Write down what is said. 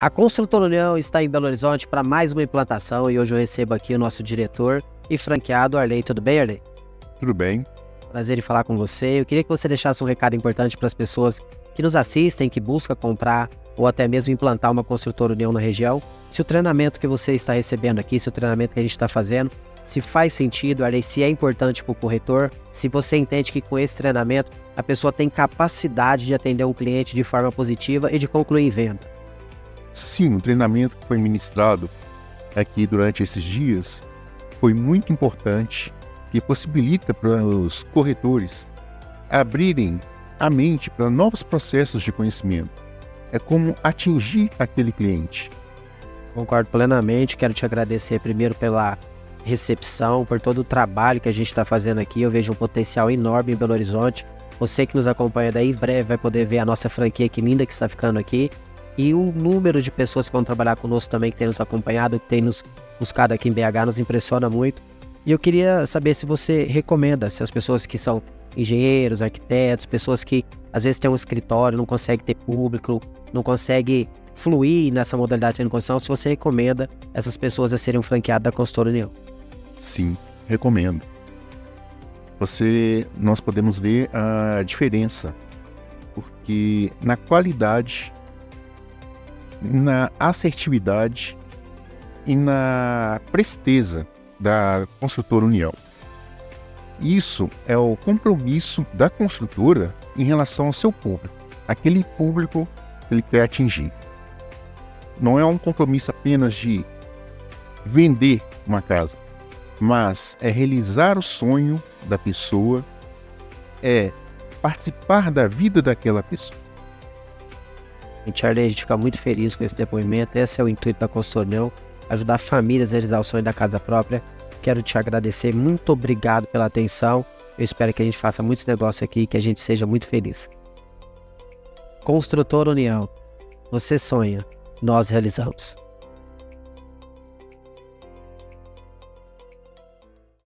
A Construtora União está em Belo Horizonte para mais uma implantação e hoje eu recebo aqui o nosso diretor e franqueado Arley. Tudo bem, Arley? Tudo bem. Prazer em falar com você. Eu queria que você deixasse um recado importante para as pessoas que nos assistem, que buscam comprar ou até mesmo implantar uma Construtora União na região. Se o treinamento que você está recebendo aqui, se o treinamento que a gente está fazendo, se faz sentido, Arley, se é importante para o corretor, se você entende que com esse treinamento a pessoa tem capacidade de atender um cliente de forma positiva e de concluir em venda. Sim, o treinamento que foi ministrado aqui durante esses dias foi muito importante e possibilita para os corretores abrirem a mente para novos processos de conhecimento. É como atingir aquele cliente. Concordo plenamente. Quero te agradecer primeiro pela recepção, por todo o trabalho que a gente está fazendo aqui. Eu vejo um potencial enorme em Belo Horizonte. Você que nos acompanha daí, em breve vai poder ver a nossa franquia que linda que está ficando aqui e o número de pessoas que vão trabalhar conosco também, que tem nos acompanhado, que tem nos buscado aqui em BH, nos impressiona muito. E eu queria saber se você recomenda, se as pessoas que são engenheiros, arquitetos, pessoas que às vezes têm um escritório, não conseguem ter público, não conseguem fluir nessa modalidade de construção, se você recomenda essas pessoas a serem franqueado da Consultora União. Sim, recomendo. Você, nós podemos ver a diferença, porque na qualidade na assertividade e na presteza da construtora União. Isso é o compromisso da construtora em relação ao seu público, aquele público que ele quer atingir. Não é um compromisso apenas de vender uma casa, mas é realizar o sonho da pessoa, é participar da vida daquela pessoa. Charlie, a gente fica muito feliz com esse depoimento. Esse é o intuito da Consultorião, ajudar famílias a realizar o sonho da casa própria. Quero te agradecer, muito obrigado pela atenção. Eu espero que a gente faça muitos negócios aqui e que a gente seja muito feliz. Construtor União, você sonha, nós realizamos.